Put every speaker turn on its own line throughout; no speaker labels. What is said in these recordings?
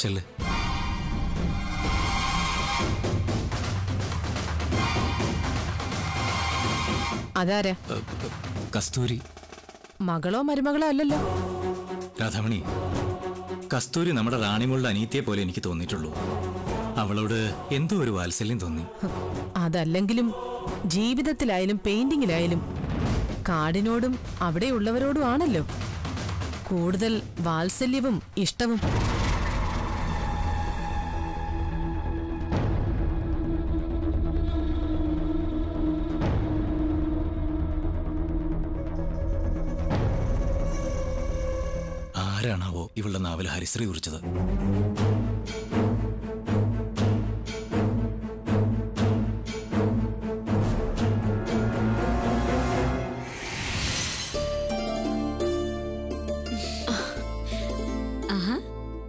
ചെല്ല്
അതാരാ?
കസ്തൂരി.
മകളോ മരുമകളോ അല്ലല്ലോ.
രാധാമണി കസ്തൂരി നമ്മുടെ റാണിമുള്ള അനീത്തിയെ പോലെ എനിക്ക് തോന്നിയിട്ടുള്ളൂ. അവളോട് എന്തോ ഒരു വാത്സല്യം തോന്നി.
അതല്ലെങ്കിലും ജീവിതത്തിലായാലും പെയിന്റിങ്ങിലായാലും കാടിനോടും അവിടെയുള്ളവരോടും ആണല്ലോ. കൂടുതൽ വാത്സല്യവും ഇഷ്ടവും.
ഹരിശ്രീ കുറിച്ചത്.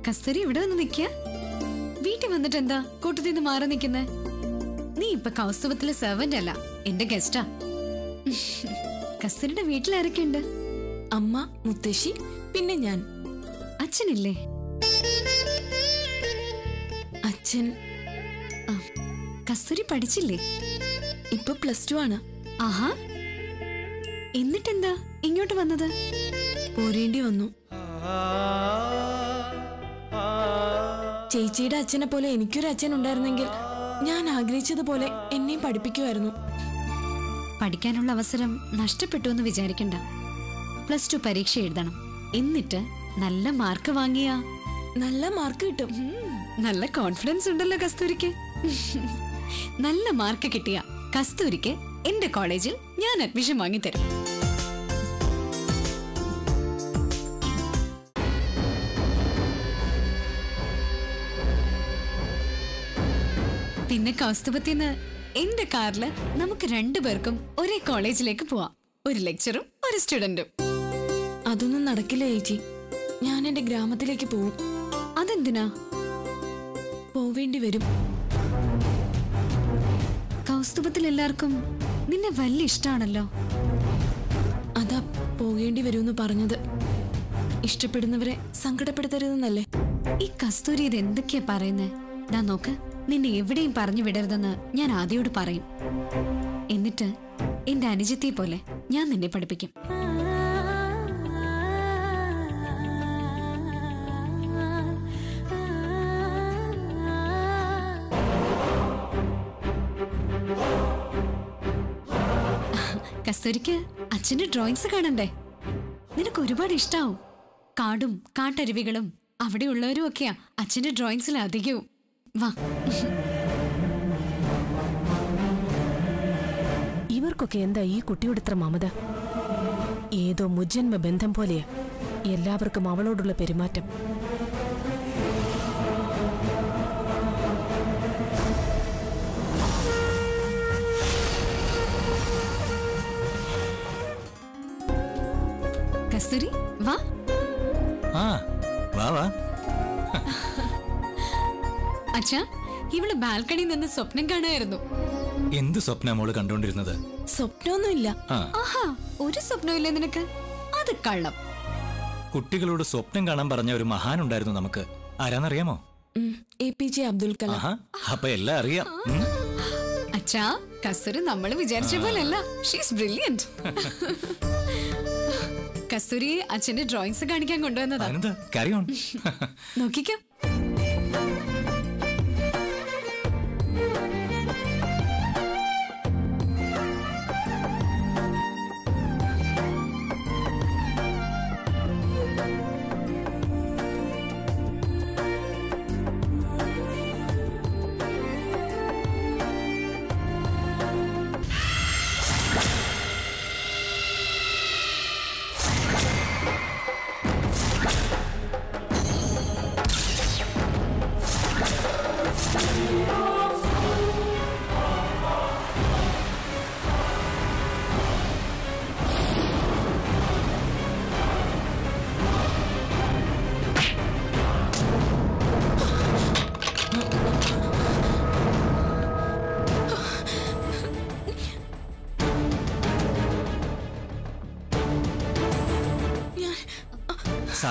കസ്തൂരി ഇവിടെ വന്ന് നിക്ക വീട്ടിൽ വന്നിട്ട് എന്താ കൂട്ടത്തിൽ നിന്ന് മാറി നിക്കുന്നേ നീ ഇപ്പൊ കൗസ്തുഭത്തിലെ സെർവന്റ് അല്ല എന്റെ ഗസ്റ്റാ കസ്തൂരിയുടെ വീട്ടിൽ ആരൊക്കെയുണ്ട്?
അമ്മ മുത്തശ്ശി പിന്നെ ഞാൻ.
അച്ഛനില്ലേ?
അച്ഛൻ
കസ്തൂരി പഠിച്ചില്ലേ?
ഇപ്പൊ പ്ലസ് ടു ആണ്.
ആഹാ. എന്നിട്ടെന്താ ഇങ്ങോട്ട് വന്നത്?
പോരേണ്ടി വന്നു. ചേച്ചിയുടെ അച്ഛനെ പോലെ എനിക്കൊരു അച്ഛൻ ഉണ്ടായിരുന്നെങ്കിൽ ഞാൻ ആഗ്രഹിച്ചതുപോലെ എന്നെയും പഠിപ്പിക്കുമായിരുന്നു.
പഠിക്കാനുള്ള അവസരം നഷ്ടപ്പെട്ടു എന്ന് വിചാരിക്കണ്ട. പ്ലസ് ടു പരീക്ഷ എഴുതണം. എന്നിട്ട് നല്ല മാർക്ക് വാങ്ങിയ?
നല്ല മാർക്ക് കിട്ടും.
നല്ല കോൺഫിഡൻസ് ഉണ്ടല്ലോ കസ്തൂരിക്ക്. നല്ല മാർക്ക് കിട്ടിയ കസ്തൂരിക്ക് എന്റെ കോളേജിൽ ഞാൻ അഡ്മിഷൻ വാങ്ങിത്തരും. പിന്നെ കൗസ്തുഭത്തിന്ന് എന്റെ കാറിൽ നമുക്ക് രണ്ടുപേർക്കും ഒരേ കോളേജിലേക്ക് പോവാം. ഒരു ലെക്ചറും ഒരു സ്റ്റുഡന്റും
അതൊന്നും നടക്കില്ല ചേച്ചി. ഞാൻ എന്റെ ഗ്രാമത്തിലേക്ക് പോവും.
അതെന്തിനാ?
പോവേണ്ടി വരും.
കൗസ്തുഭത്തിൽ എല്ലാവർക്കും നിന്നെ വലിയ ഇഷ്ടമാണല്ലോ
അതാ പോകേണ്ടി വരുമെന്ന് പറഞ്ഞത്. ഇഷ്ടപ്പെടുന്നവരെ സങ്കടപ്പെടുത്തരുതെന്നല്ലേ?
ഈ കസ്തൂരി ഇത് എന്തൊക്കെയാ പറയുന്നേ? ഞാൻ നോക്ക് നിന്നെ എവിടെയും പറഞ്ഞു വിടരുതെന്ന് ഞാൻ ആദ്യോട് പറയും. എന്നിട്ട് എന്റെ അനുജത്തെ പോലെ ഞാൻ നിന്നെ പഠിപ്പിക്കും. കസ്തൂരിക്ക് അച്ഛന്റെ ഡ്രോയിങ്സ് കാണണ്ടേ? നിനക്ക് ഒരുപാട് ഇഷ്ടാവും. കാടും കാട്ടരുവികളും അവിടെയുള്ളവരും ഒക്കെയാ അച്ഛന്റെ ഡ്രോയിങ്സിൽ അധികവും. വാ.
ഇവർക്കൊക്കെ എന്താ ഈ കുട്ടിയോട് ഇത്ര മമത? ഏതോ മുജന്മ ബന്ധം പോലെയാ. എല്ലാവർക്കും അവളോടുള്ള പെരുമാറ്റം.
കസ്തൂരി വാ.
ആ വാ വാ.
അച്ഛാ ഇവൾ ബാൽക്കണിയിൽ നിന്ന് സ്വപ്നം കാണായിരുന്നു
എന്ത് സ്വപ്ന മോൾ കണ്ടോണ്ടിരുന്നത്?
സ്വപ്നമൊന്നുമില്ല.
ആഹാ ഒരു സ്വപ്നമില്ല നിനക്ക്? അത് കള്ളം.
കുട്ടികളോട് സ്വപ്നം കാണാൻ പറഞ്ഞ ഒരു മഹാൻ ഉണ്ടായിരുന്നു നമുക്ക്. ആരാന്നറിയാമോ?
A P J Abdul Kalam.
അപ്പൊ എല്ലാം അറിയാം.
അച്ഛാ കസ്തൂരി നമ്മൾ വിചാരിച്ച പോലല്ല ഷീസ് ബ്രില്യന്റ് കസ്തൂരി അച്ഛന്റെ ഡ്രോയിങ്സ് കാണിക്കാൻ കൊണ്ടുവന്നതാ. നോക്കിക്കോ.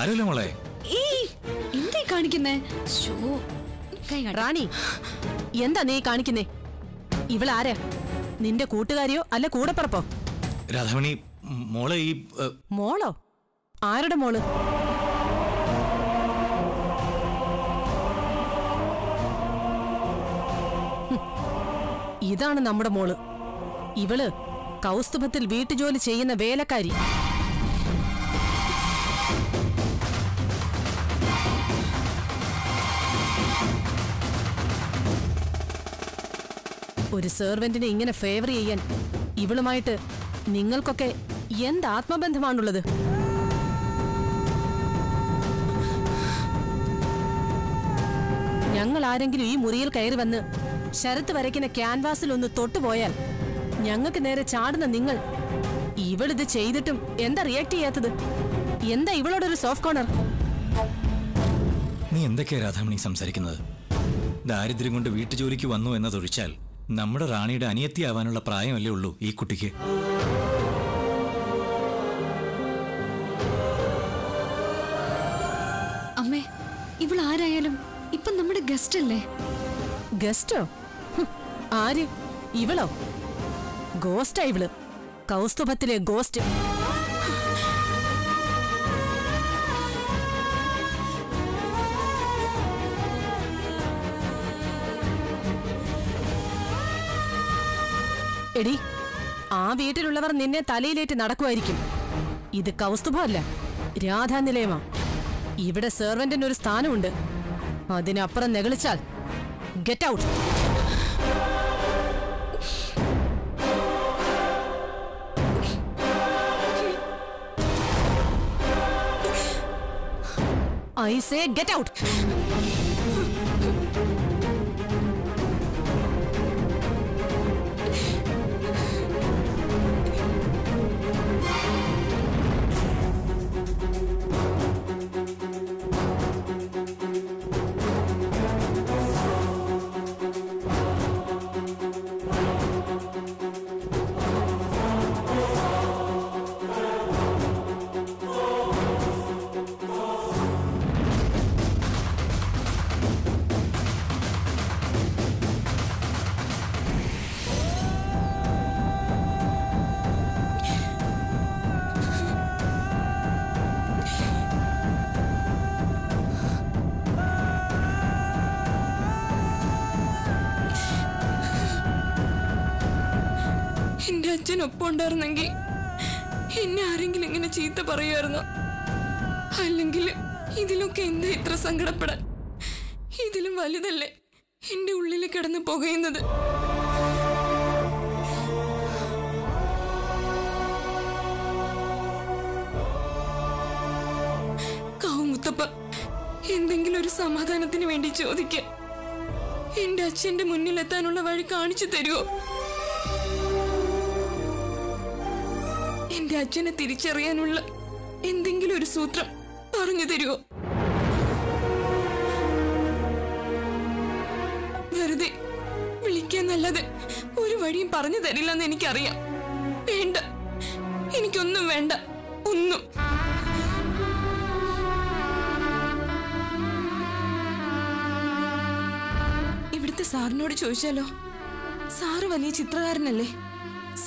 സാരമില്ല മോളെ?
ഏയ് എന്തേ കാണിക്കുന്നേ?
റാണി എന്താ നീ കാണിക്കുന്നേ? ഇവളാരാ? നിന്റെ കൂട്ടുകാരിയോ അല്ല കൂടെപ്പറപ്പോ?
രാധാമണി മോളെ ഈ
മോളോ? ആരുടെ മോൾ? ഇതാണ് നമ്മുടെ മോൾ. ഇവൾ കൗസ്തുഭത്തിൽ വീട്ടുജോലി ചെയ്യുന്ന വേലക്കാരി. ഒരു സെർവന്റിനെ ഇങ്ങനെ ഫേവർ ചെയ്യാൻ ഇവളുമായിട്ട് നിങ്ങൾക്കൊക്കെ എന്ത് ആത്മബന്ധമാണുള്ളത് ഞങ്ങൾ ആരെങ്കിലും ഈ മുറിയിൽ കയറി വന്ന് ശരത്ത് വരയ്ക്കുന്ന ക്യാൻവാസിൽ ഒന്ന് തൊട്ടുപോയാൽ ഞങ്ങൾക്ക് നേരെ ചാടുന്ന നിങ്ങൾ ഇവളിത് ചെയ്തിട്ടും എന്താ റിയാക്ട് ചെയ്യാത്തത്? എന്താ ഇവളോടൊരു സോഫ്റ്റ് കോർണർ
നീ എന്തൊക്കെയാ രാധാമണി സംസാരിക്കുന്നത്? ദാരിദ്ര്യം കൊണ്ട് വീട്ടുജോലിക്ക് വന്നു എന്നതൊഴിച്ചാൽ നമ്മുടെ റാണിയുടെ അനിയത്തിയാവാനുള്ള പ്രായമല്ലേ ഉള്ളൂ ഈ കുട്ടിക്ക്.
അമ്മേ ഇവൾ ആരായാലും ഇപ്പൊ നമ്മുടെ ഗസ്റ്റ് അല്ലേ?
ഗസ്റ്റോ? ആര്? ഇവളോ? ഗോസ്റ്റാ ഇവൾ. കൗസ്തുഭത്തിലെ ഗോസ്റ്റ്. എടി ആ വീട്ടിലുള്ളവർ നിന്നെ തലയിലേറ്റ് നടക്കുമായിരിക്കും. ഇത് കൗസ്തുഭമല്ല രാധാനിലയമാ. ഇവിടെ സെർവന്റിന് ഒരു സ്ഥാനമുണ്ട്. അതിനപ്പുറം നെകളിച്ചാൽ get out I say get out
എന്റെ അച്ഛൻ ഒപ്പം ഉണ്ടായിരുന്നെങ്കിൽ എന്നെ ആരെങ്കിലും ഇങ്ങനെ ചീത്ത പറയുമായിരുന്നോ? അല്ലെങ്കിൽ ഇതിലൊക്കെ എന്താ ഇത്ര സങ്കടപ്പെടാൻ? ഇതിലും വലുതല്ലേ എന്റെ ഉള്ളിൽ കിടന്ന് പുകയുന്നത്? കാവുമുത്തപ്പ എന്തെങ്കിലും ഒരു സമാധാനത്തിന് വേണ്ടി ചോദിക്ക. എന്റെ അച്ഛന്റെ മുന്നിലെത്താനുള്ള വഴി കാണിച്ചു തരുമോ എന്റെ അച്ഛനെ തിരിച്ചറിയാനുള്ള എന്തെങ്കിലും ഒരു സൂത്രം പറഞ്ഞു തരുമോ വെറുതെ വിളിക്കാന്നല്ലാതെ ഒരു വഴിയും പറഞ്ഞു തരില്ലെന്ന് എനിക്കറിയാം. വേണ്ട. എനിക്കൊന്നും വേണ്ട. ഒന്നും. ഇവിടുത്തെ സാറിനോട് ചോദിച്ചാലോ? സാറ് വലിയ ചിത്രകാരനല്ലേ?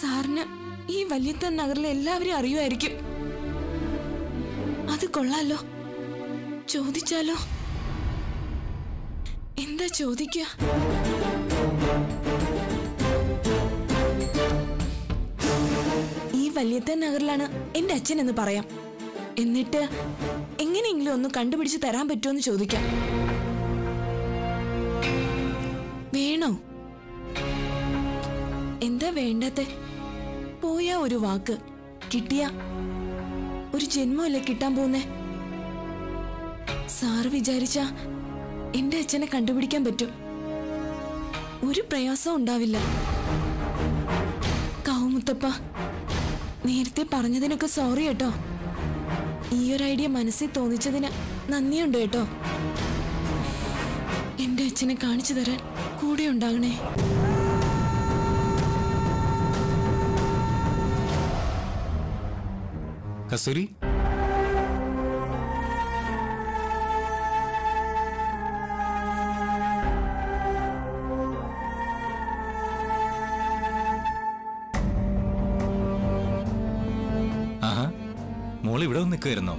സാറിന് ഈ വല്യത്തൻ നഗറിലെ എല്ലാവരും അറിയുമായിരിക്കും. അത് കൊള്ളാലോ. ചോദിച്ചാലോ. എന്താ ചോദിക്ക ഈ വല്യത്തൻ നഗറിലാണ് എന്റെ അച്ഛൻ എന്ന് പറയാം. എന്നിട്ട് എങ്ങനെയെങ്കിലും ഒന്ന് കണ്ടുപിടിച്ച് തരാൻ പറ്റുമോ എന്ന് ചോദിക്കാം. വേണോ? എന്താ വേണ്ടത്തെ പോയാ ഒരു വാക്ക്. കിട്ടിയ. ഒരു ജന്മമല്ലേ കിട്ടാൻ പോന്നേ സാറ് വിചാരിച്ച എന്റെ അച്ഛനെ കണ്ടുപിടിക്കാൻ പറ്റും. ഒരു പ്രയാസം ഉണ്ടാവില്ല. കാവുമുത്തപ്പ നേരത്തെ പറഞ്ഞതിനൊക്കെ സോറി കേട്ടോ. ഈ ഒരു ഐഡിയ മനസ്സിൽ തോന്നിച്ചതിന് നന്ദിയുണ്ട് കേട്ടോ. എന്റെ അച്ഛനെ കാണിച്ചു തരാൻ കൂടെ ഉണ്ടാകണേ.
കസ്തൂരി മോൾ ഇവിടെ നിൽക്കുമായിരുന്നോ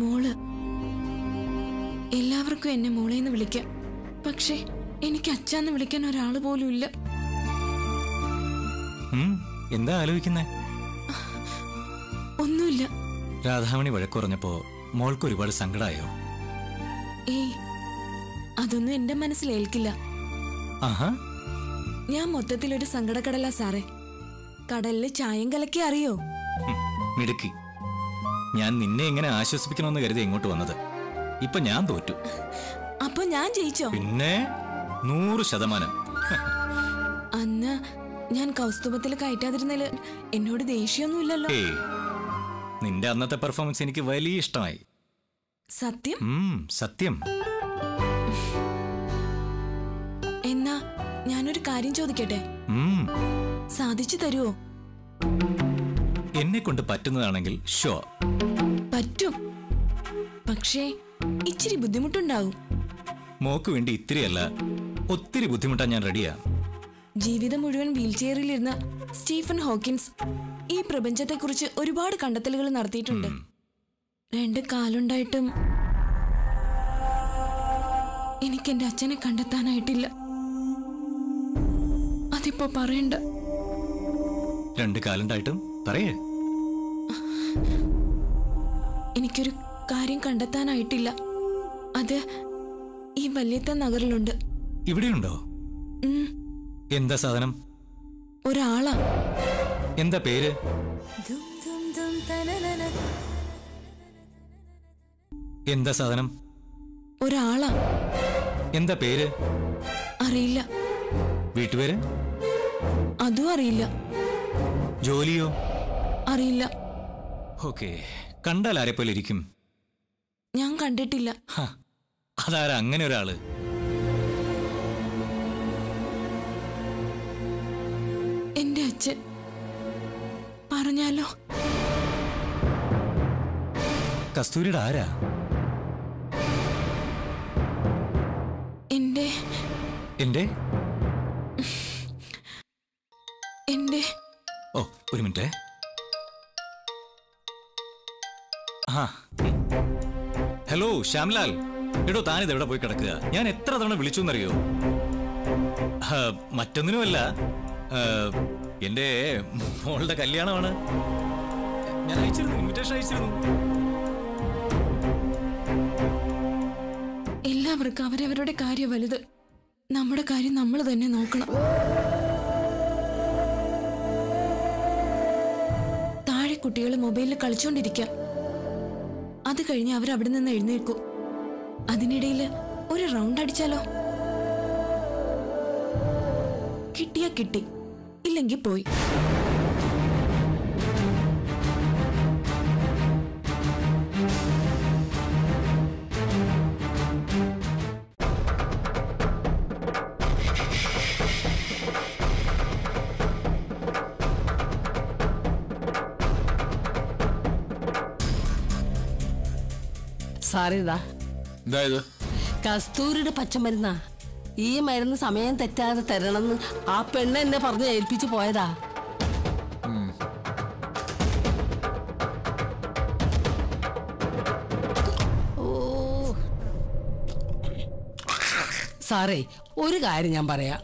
മോൾ എല്ലാവർക്കും എന്നെ മോളേന്ന് വിളിക്കാം. പക്ഷേ എനിക്ക് അച്ഛാന്ന് വിളിക്കാൻ ഒരാൾ പോലും ഇല്ല.
എന്താ ആലോചിക്കുന്നേ? രാധാമണി വഴക്കുറഞ്ഞപ്പോ മോൾക്ക് ഒരുപാട് സങ്കടായോ?
ഏയ് അതൊന്നും എന്റെ മനസ്സിലേൽക്കില്ല
ആഹാ.
ഞാൻ മൊത്തത്തിൽ ഒരു സങ്കടക്കടല സാറേ. കടലിൽ ചായം കലക്കി അറിയോ?
മിടുക്കി. ഞാൻ നിന്നെ എങ്ങനെ ആശ്വസിപ്പിക്കണമെന്ന് കരുതി ഇങ്ങോട്ട് വന്നത്. ഇപ്പൊ ഞാൻ തോറ്റു.
അപ്പൊ ഞാൻ ജയിച്ചോ?
പിന്നെ നൂറ് ശതമാനം.
അന്ന് ഞാൻ കൗസ്തുഭത്തിൽ കയറ്റാതിരുന്നതിൽ എന്നോട് ദേഷ്യമൊന്നുമില്ലല്ലോ
ഏയ് നിന്റെ അന്നത്തെ പെർഫോമൻസ് എനിക്ക് വലിയ ഇഷ്ടമായി.
സത്യം?
ഉം, സത്യം.
എന്നാ ഞാനൊരു കാര്യം ചോദിക്കട്ടെ?
ഉം,
സാധിച്ചു തരുവോ?
എന്നെ കൊണ്ട് പറ്റുന്നതാണെങ്കിൽ ഷോ
പറ്റും. പക്ഷേ ഇച്ചിരി ബുദ്ധിമുട്ടുണ്ടാവും.
മോക്ക് വേണ്ടി ഇത്തിരിയല്ല ഒത്തിരി ബുദ്ധിമുട്ടാ ഞാൻ റെഡിയാ
ജീവിതം മുഴുവൻ വീൽചെയറിലിരുന്ന സ്റ്റീഫൻ ഹോക്കിൻസ് ഈ പ്രപഞ്ചത്തെക്കുറിച്ച് ഒരുപാട് കണ്ടെത്തലുകൾ നടത്തിയിട്ടുണ്ട്. രണ്ട് കാലുണ്ടായിട്ടും എനിക്ക് എന്റെ അച്ഛനെ കണ്ടെത്താനായിട്ടില്ല. അതിപ്പോ പറയണ്ട.
രണ്ട് കാലുണ്ടായിട്ടും? പറയേ.
എനിക്കൊരു കാര്യം കണ്ടെത്താനായിട്ടില്ല. അത് ഈ വല്യത്ത നഗറിലുണ്ട്.
ഇവിടെയുണ്ടോ?
ഉം,
എന്താ സാധനം?
ഒരാളാ.
എന്താ പേര്? എന്താ സാധനം?
ഒരാളാ.
എന്താ പേര്?
അറിയില്ല.
വീട്ടുപേര്?
അതും അറിയില്ല.
ജോലിയോ?
അറിയില്ല.
ഓക്കെ കണ്ടാൽ ആരെ പോലെ ഇരിക്കും?
ഞാൻ കണ്ടിട്ടില്ല.
അതാരാ അങ്ങനെ
ഒരാൾ? അച്ഛൻ പറഞ്ഞാലോ?
കസ്തൂരിയുടെ ആരാ?
എന്റെ
എന്റെ?
എന്റെ
ഓ ഒരു മിനിറ്റ്. ഹലോ ശ്യാംലാൽ. എടോ താനിത് എവിടെ പോയി കിടക്കുക? ഞാൻ എത്ര തവണ വിളിച്ചു എന്നറിയോ? മറ്റൊന്നിനുമല്ല. എന്റെ മോളുടെ കല്യാണമാണ്. ഞാൻ അയച്ചിരുന്നു ഇൻവിറ്റേഷൻ അയച്ചിരുന്നു.
എല്ലാവർക്കും അവരവരുടെ കാര്യം വലുത്. നമ്മുടെ കാര്യം നമ്മൾ തന്നെ നോക്കണം. താഴെ കുട്ടികൾ മൊബൈലിൽ കളിച്ചോണ്ടിരിക്കുക അത് കഴിഞ്ഞ് അവർ അവിടെ നിന്ന് എഴുന്നേൽക്കും. അതിനിടയിൽ ഒരു റൗണ്ട് അടിച്ചാലോ? കിട്ടിയാ കിട്ടി. ഇല്ലെങ്കിൽ പോയി.
സാറിതാ കസ്തൂരിയുടെ പച്ചമരുന്നാ. ഈ മരുന്ന് സമയം തെറ്റാതെ തരണമെന്ന് ആ പെണ്ണ് എന്നെ പറഞ്ഞ് ഏൽപ്പിച്ചു പോയതാ. സാറേ ഒരു കാര്യം ഞാൻ പറയാ.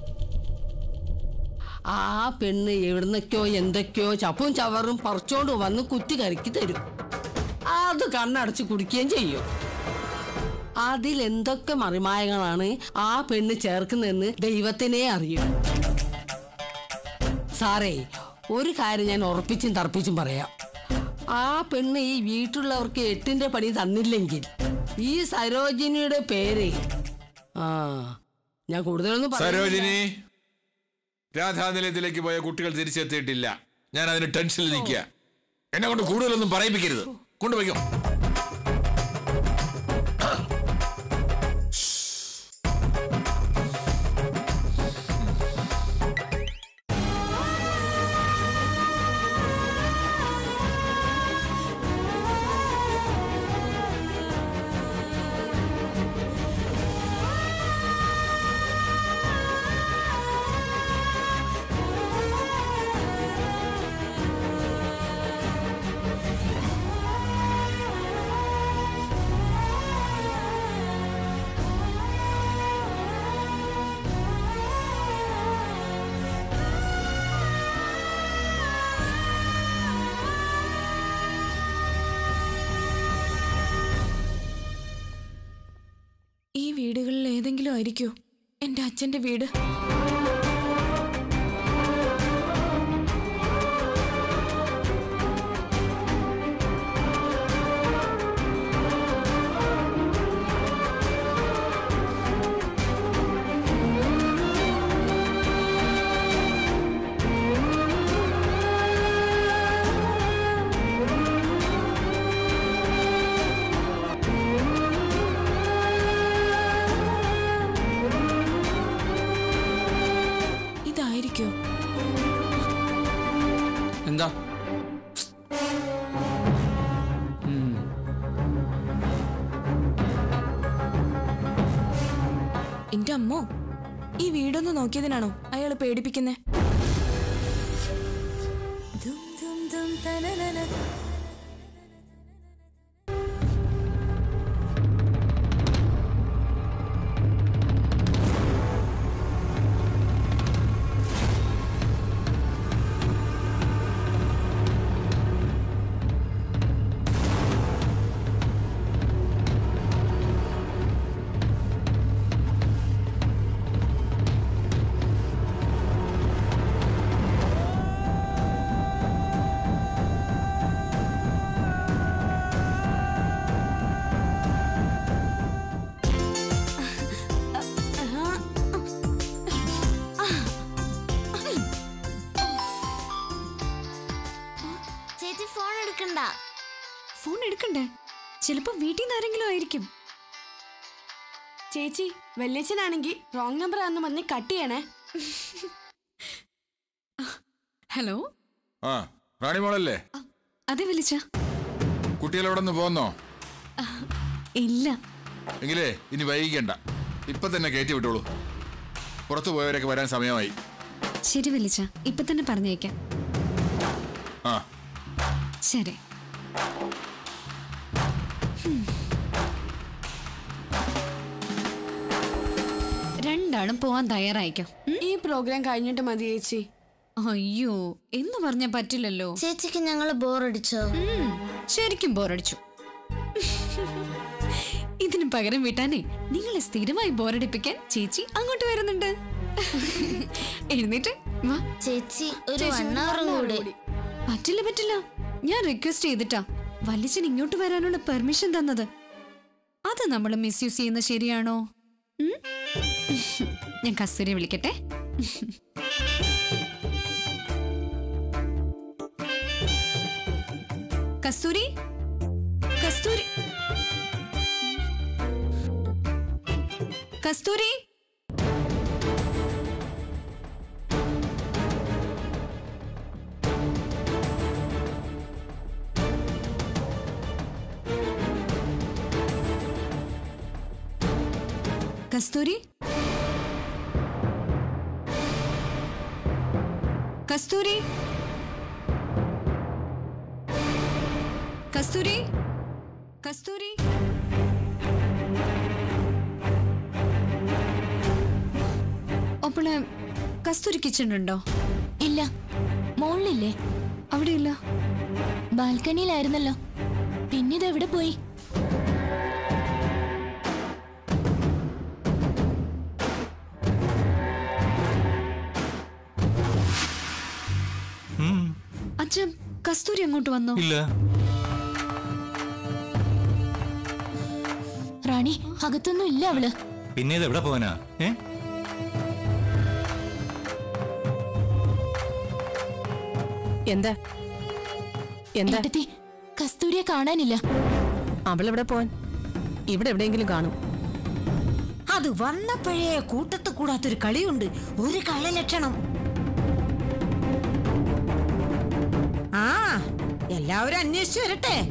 ആ പെണ്ണ് എവിടുന്നൊക്കെയോ എന്തൊക്കെയോ ചപ്പും ചവറും പറിച്ചോണ്ട് വന്ന് കുത്തി കരക്കി തരും. അത് കണ്ണടച്ച് കുടിക്കുകയും ചെയ്യും. അതിൽ എന്തൊക്കെ മറിമായങ്ങളാണ് ആ പെണ്ണ് ചേർക്കുന്നതെന്ന് ദൈവത്തിനെ അറിയൂ. സാറേ ഒരു കാര്യം ഞാൻ ഉറപ്പിച്ചും തർപ്പിച്ചും പറയാം. ആ പെണ്ണ് ഈ വീട്ടിലുള്ളവർക്ക് എട്ടിന്റെ പണി തന്നില്ലെങ്കിൽ ഈ സരോജിനിയുടെ പേര് ആ ഞാൻ കൂടുതലൊന്നും.
സരോജിനി രാധാനിലയത്തിലേക്ക് പോയ കുട്ടികൾ തിരിച്ചെത്തിയിട്ടില്ല. ഞാൻ അതിന് ടെൻഷനിൽ നിൽക്കുക. എന്നെ കൊണ്ട് കൂടുതലൊന്നും പറയിപ്പിക്കരുത്. കൊണ്ടുപോയിക്കോ.
ഈ വീടുകളിൽ ഏതെങ്കിലും ആയിരിക്കോ? എന്റെ അച്ഛന്റെ വീട്. അമ്മോ ഈ വീടൊന്ന് നോക്കിയതിനാണോ അയാൾ പേടിപ്പിക്കുന്നേ?
ഫോൺ എടുക്കണ്ടേ
ചിലപ്പോ വീട്ടിൽ നിന്ന് ആരെങ്കിലും ആയിരിക്കും.
ചേച്ചി വല്യച്ഛനാണെങ്കിൽ റോങ് നമ്പർ ആണെന്ന് പറഞ്ഞ് കട്ട് ചെയ്യണേ.
ഹലോ
ആ റാണി മോളല്ലേ?
അതെ വിളിച്ച
കുട്ടികളെവിടെ നിന്ന് പോന്നോ?
ഇല്ല.
എങ്കിലേ ഇനി വൈകിക്കണ്ട. ഇപ്പൊ തന്നെ കയറ്റി വിട്ടോളൂ. പുറത്തു പോയവരൊക്കെ വരാൻ സമയമായി.
ശരി വിളിച്ച ഇപ്പൊ തന്നെ പറഞ്ഞേക്കാം.
ആ.
ശരി. രണ്ടാളും പോവാൻ തയ്യാറായിക്കോ
ഈ പ്രോഗ്രാം കഴിഞ്ഞിട്ട് മതി ചേച്ചി.
അയ്യോ എന്ന് പറഞ്ഞ പറ്റില്ലല്ലോ.
ചേച്ചിക്ക് ഞങ്ങൾ ബോറടിച്ചോ?
ശരിക്കും ബോറടിച്ചു. ഇതിന് പകരം വിട്ടാനേ നിങ്ങളെ സ്ഥിരമായി ബോറടിപ്പിക്കാൻ ചേച്ചി അങ്ങോട്ട് വരുന്നുണ്ട്. എഴുന്നേറ്റ് വാ.
ചേച്ചി ഒരു കൂടി.
പറ്റില്ല പറ്റില്ല. ഞാൻ റിക്വസ്റ്റ് ചെയ്തിട്ടാ. വല്യച്ഛൻ ഇങ്ങോട്ട് വരാനുള്ള പെർമിഷൻ തന്നത്. അത് നമ്മൾ മിസ്യൂസ് ചെയ്യുന്ന ശരിയാണോ? ഞാൻ കസ്തൂരി വിളിക്കട്ടെ. കസ്തൂരി? കസ്തൂരി? കസ്തൂരി? കസ്തൂരി? കസ്തൂരി? കസ്തൂരി? കസ്തൂരി? കസ്തൂരി കിച്ചൺ ഉണ്ടോ
ഇല്ല. മോളിലില്ലേ?
അവിടെയില്ല.
ബാൽക്കണിയിലായിരുന്നല്ലോ. പിന്നിത് എവിടെ പോയി?
അച്ഛൻ കസ്തൂരി അങ്ങോട്ട് വന്നോ?
ഇല്ല.
റാണി അകത്തൊന്നും ഇല്ല അവൾ.
പിന്നെ ഇത് എവിടെ പോവാനാ? ഏ?
എന്താ? എന്താ?
കസ്തൂരിയെ കാണാനില്ല.
അവളെവിടെ പോവാൻ? ഇവിടെ എവിടെയെങ്കിലും കാണും.
അത് വന്നപ്പോഴേ കൂട്ടത്ത് കൂടാത്തൊരു കളിയുണ്ട്. ഒരു കള്ളലക്ഷണം ആ എല്ലാവരും അന്വേഷിച്ചു വരട്ടെ?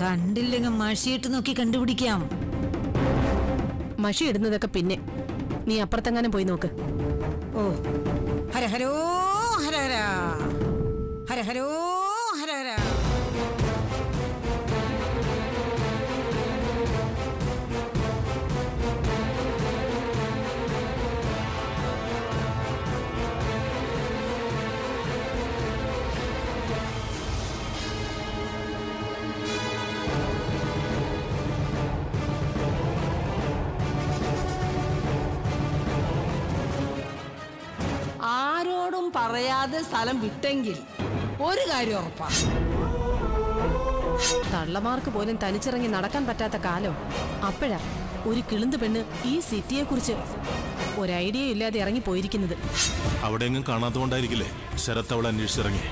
കണ്ടില്ലെങ്കിൽ മഷിയിട്ട് നോക്കി കണ്ടുപിടിക്കാം.
മഷി ഇടുന്നതൊക്കെ പിന്നെ. നീ അപ്പുറത്തെങ്ങാനും പോയി നോക്ക്.
ഓ ഹരഹരോ ഹരഹര. ഹരഹരോ
പറയാതെ സ്ഥലം വിട്ടെങ്കിൽ ഒരു കാര്യം ഉറപ്പാ.
തള്ളമാർക്ക് പോലും തനിച്ചിറങ്ങി നടക്കാൻ പറ്റാത്ത കാലം. അപ്പോഴാ ഒരു കിളുന്ത് പെണ്ണ് ഈ സിറ്റിയെ കുറിച്ച് ഒരു ഐഡിയ ഇല്ലാതെ ഇറങ്ങി പോയിരിക്കുന്നത്
അവിടെ എങ്ങും കാണാത്തോണ്ടായിരിക്കില്ലേ ശരത്ത് അവളെ അന്വേഷിച്ചിറങ്ങി